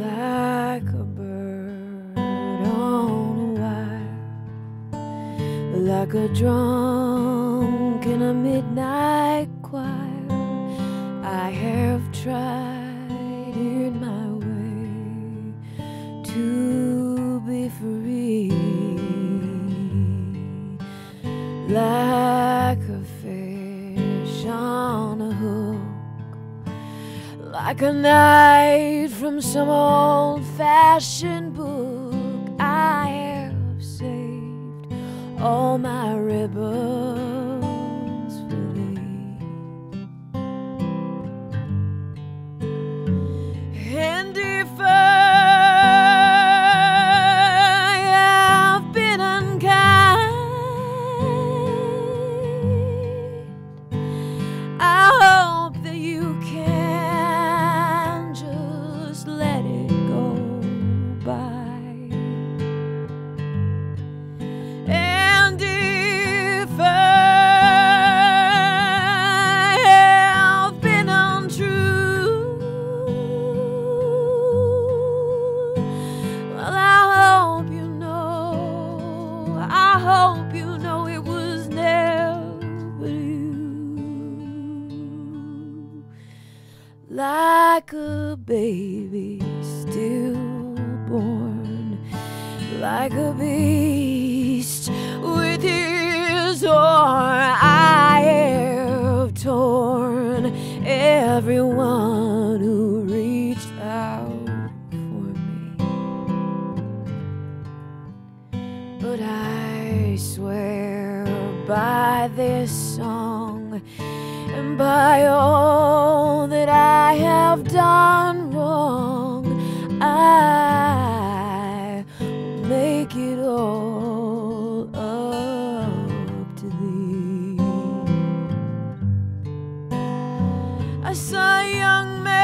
like a bird on a wire, like a drunk in a midnight choir. I have tried in my way to be free, like a like a knight from some old fashioned book. I have saved all my ribbons Like a baby stillborn, like a beast with his horn, I have torn everyone who reached out for me. But I swear by this song and by all I have done wrong, I make it all up to thee. I saw a young man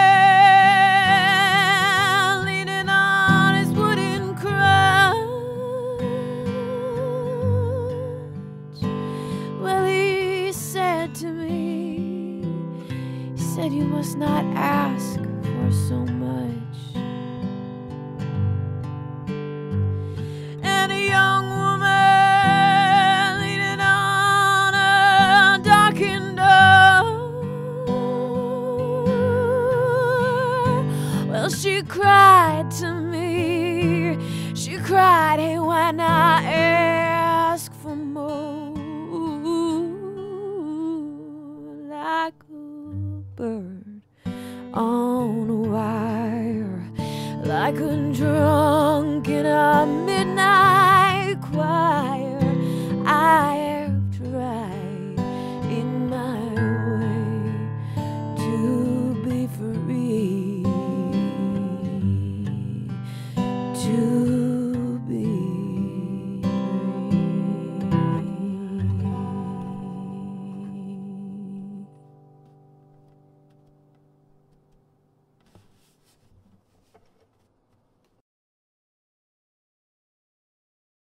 leaning on his wooden crutch. Well, he said to me, said, You must not ask for so much. And a young woman leaning on a darkened door. Well, she cried to me. She cried, Hey, why not ask for more? Like a drunk in a midnight choir.